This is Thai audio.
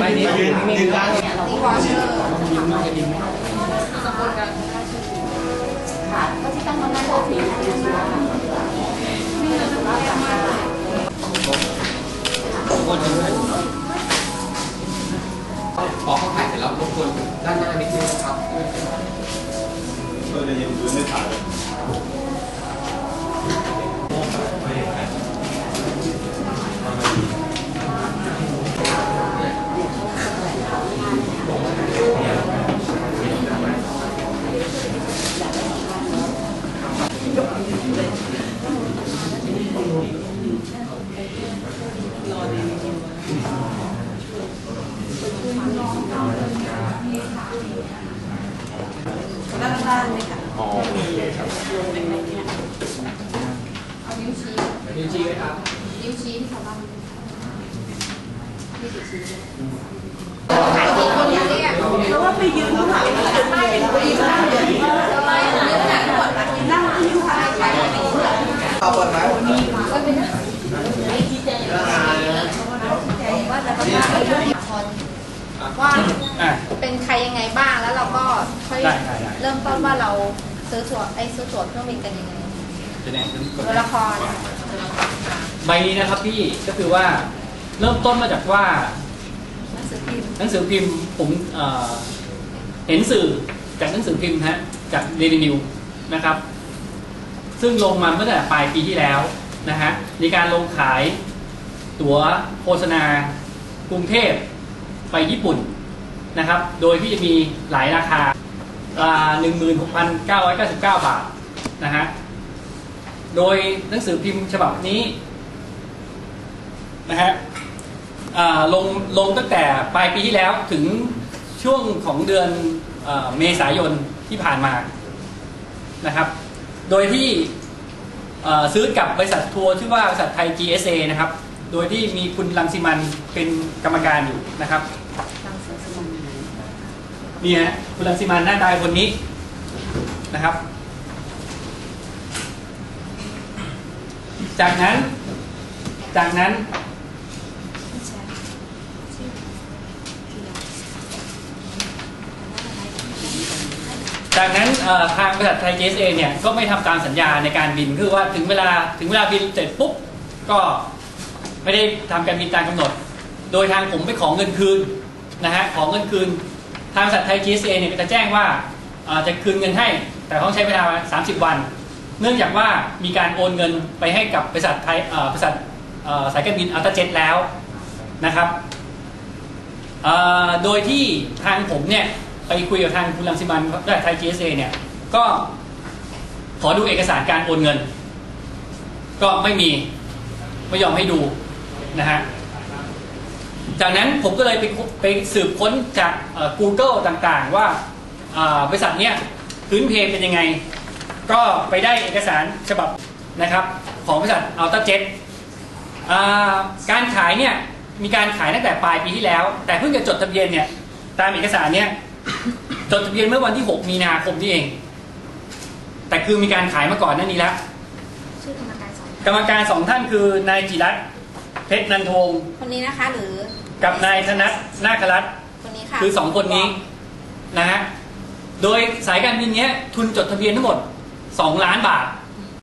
ไม่นี่ยืนยืนกลางเนี่ยเราก็วางเชอร์สมบูรณ์กันค่ะก็ที่ตั้งมานั่งก็ถือนี่เราจะรับมาพอเขาถ่ายเสร็จแล้วรบกวนด้านหน้านิดนึงนะครับเออจะยังยืนไม่ถ่าย ด้านล่างเลยค่ะอ๋อโอเคครับเอานิ้วชี้นิ้วชี้ไหมครับนิ้วชี้ที่เขาบ้างที่ติดชี้ถ่ายที่คนนี้เนี่ยเพราะว่าไปยืนข้างหลังไม่ไปยืนข้างหลังทำไมถึงเลือกหนังก่อนล่ะนั่งที่อยู่ข้างหลังเอาเปิดไหมก็เป็นว่าจะต้องมาเรื่องคนว่าอะเป็นใครยังไงบ้าง แล้วเราก็ค่อยได้ได้ได้ เริ่มต้นว่าเราซื้อตั๋วไอ้ซื้อตั๋วเครื่องบินกันยังไงจะแดงขึ้นกดตัวละครใบนี้นะครับพี่ก็คือว่าเริ่มต้นมาจากว่า หนังสือพิมพ์หนังสือพิมพ์ผมเอ่อเห็นสื่อจากหนังสือพิมพ์ฮะจากเดลินิวนะครับ ซึ่งลงมาเมื่อแต่ปลายปีที่แล้วนะฮะมีการลงขายตั๋วโฆษณากรุงเทพไปญี่ปุ่น นะครับ โดยที่จะมีหลายราคาหนึ่งหมื่นหกพันเก้าร้อยเก้าสิบเก้าบาทนะฮะ โดยหนังสือพิมพ์ฉบับนี้นะฮะลงลงตั้งแต่ปลายปีที่แล้วถึงช่วงของเดือนเมษายนที่ผ่านมานะครับ โดยที่ซื้อกับบริษัททัวร์ชื่อว่าบริษัทไทย GSA นะครับ โดยที่มีคุณลังสิมันเป็นกรรมการอยู่นะครับ นี่ฮะคุณลังสิมันหน้าตาคนนี้นะครับ จากนั้น จากนั้น จากนั้นทางบริษัทไทย GSA เนี่ยก็ไม่ทำตามสัญญาในการบินคือว่าถึงเวลาถึงเวลาบินเสร็จปุ๊บก็ไม่ได้ทำการบินตามกำหนด โดยทางผมไปขอเงินคืนนะฮะขอเงินคืน ทางบริษัทไทย GSA เนี่ยก็จะแจ้งว่าจะคืนเงินให้ แต่ต้องใช้เวลา 30 วัน เนื่องจากว่ามีการโอนเงินไปให้กับบริษัทไทยบริษัทสายการบินอัลตาเจ็ตแล้วนะครับโดยที่ทางผมเนี่ยไปคุยกับทางคุณลังสิมันและไทย GSA เนี่ยก็ขอดูเอกสารการโอนเงิน ก็ไม่มีไม่ยอมให้ดูนะฮะ จากนั้นผมก็เลยไปคุไปสืบค้นจากเอ่อ Google ต่างๆว่าอ่าบริษัทเนี้ยพื้นเพเป็นยังไง ก็ไปได้เอกสารฉบับนะครับ ของบริษัท AltaJet อ่าการขายเนี่ยมีการขายตั้งแต่ปลายปีที่แล้ว แต่เพิ่งจะจดทะเบียนเนี่ยตามเอกสารเนี่ยจดทะเบียนเมื่อวันที่ 6 มีนาคมนี่เอง แต่คือมีการขายมาก่อนหนั่นนี้แล้วชื่อกรรมการสองกรรมการสองท่านคือนายจิรัตน์ เพชรนันทงคนนี้นะคะ หรือกับนายธนัทนาครัตน์คนนี้ค่ะคือสองคนนี้นะฮะโดยสายการบินเนี้ยทุนจดทะเบียนทั้งหมด 2 ล้านบาท